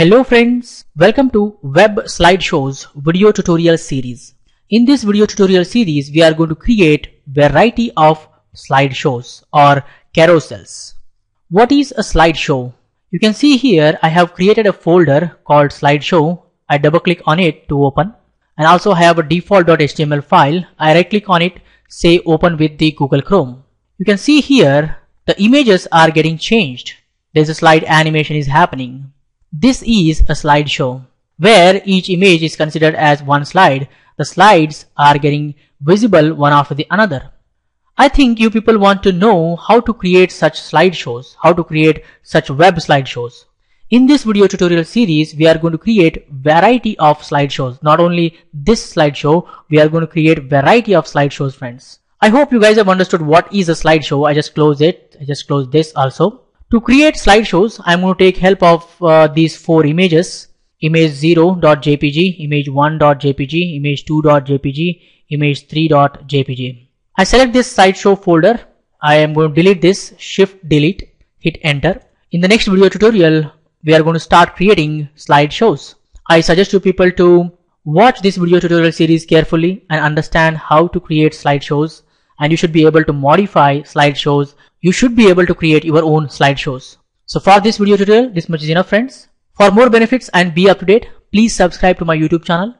Hello friends, welcome to Web Slideshows video tutorial series. In this video tutorial series, we are going to create variety of slideshows or carousels. What is a slideshow? You can see here I have created a folder called slideshow. I double click on it to open and also I have a default.html file. I right click on it, say open with the Google Chrome. You can see here the images are getting changed. There's a slide animation is happening. This is a slideshow where each image is considered as one slide. The slides are getting visible one after the another. I think you people want to know how to create such slideshows, how to create such web slideshows. In this video tutorial series, we are going to create variety of slideshows. Not only this slideshow, we are going to create variety of slideshows friends. I hope you guys have understood what is a slideshow. I just close it. I just close this also. To create slideshows, I'm going to take help of uh, these four images. Image 0.jpg, image 1.jpg, image 2.jpg, image 3.jpg. I select this slideshow folder. I am going to delete this, shift delete, hit enter. In the next video tutorial, we are going to start creating slideshows. I suggest to people to watch this video tutorial series carefully and understand how to create slideshows and you should be able to modify slideshows. You should be able to create your own slideshows. So for this video tutorial, this much is enough friends. For more benefits and be up to date, please subscribe to my YouTube channel.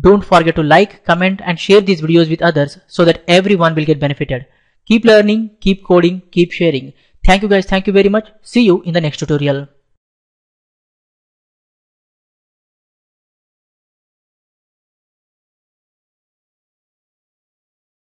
Don't forget to like, comment and share these videos with others so that everyone will get benefited. Keep learning, keep coding, keep sharing. Thank you guys. Thank you very much. See you in the next tutorial.